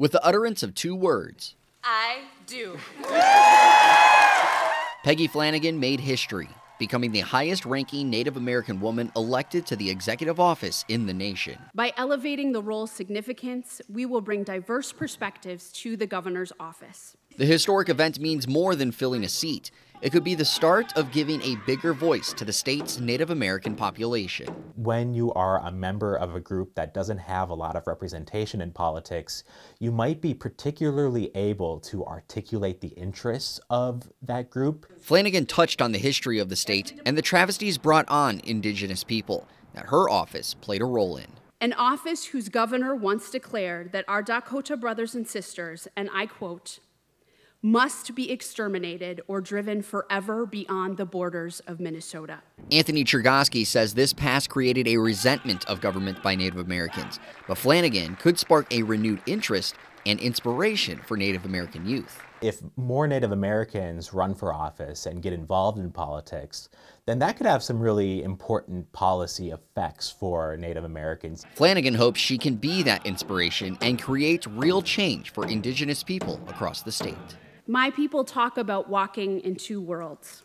with the utterance of two words I do. Peggy Flanagan made history, becoming the highest ranking Native American woman elected to the executive office in the nation. By elevating the role's significance, we will bring diverse perspectives to the governor's office. The historic event means more than filling a seat. It could be the start of giving a bigger voice to the state's Native American population. When you are a member of a group that doesn't have a lot of representation in politics, you might be particularly able to articulate the interests of that group. Flanagan touched on the history of the state and the travesties brought on Indigenous people that her office played a role in. An office whose governor once declared that our Dakota brothers and sisters, and I quote, must be exterminated or driven forever beyond the borders of Minnesota. Anthony Chergosky says this pass created a resentment of government by Native Americans, but Flanagan could spark a renewed interest and inspiration for Native American youth. If more Native Americans run for office and get involved in politics, then that could have some really important policy effects for Native Americans. Flanagan hopes she can be that inspiration and create real change for Indigenous people across the state. My people talk about walking in two worlds,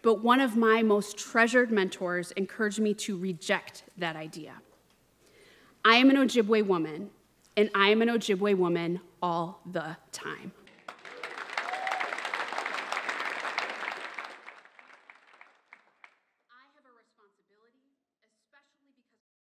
but one of my most treasured mentors encouraged me to reject that idea. I am an Ojibwe woman, and I am an Ojibwe woman all the time.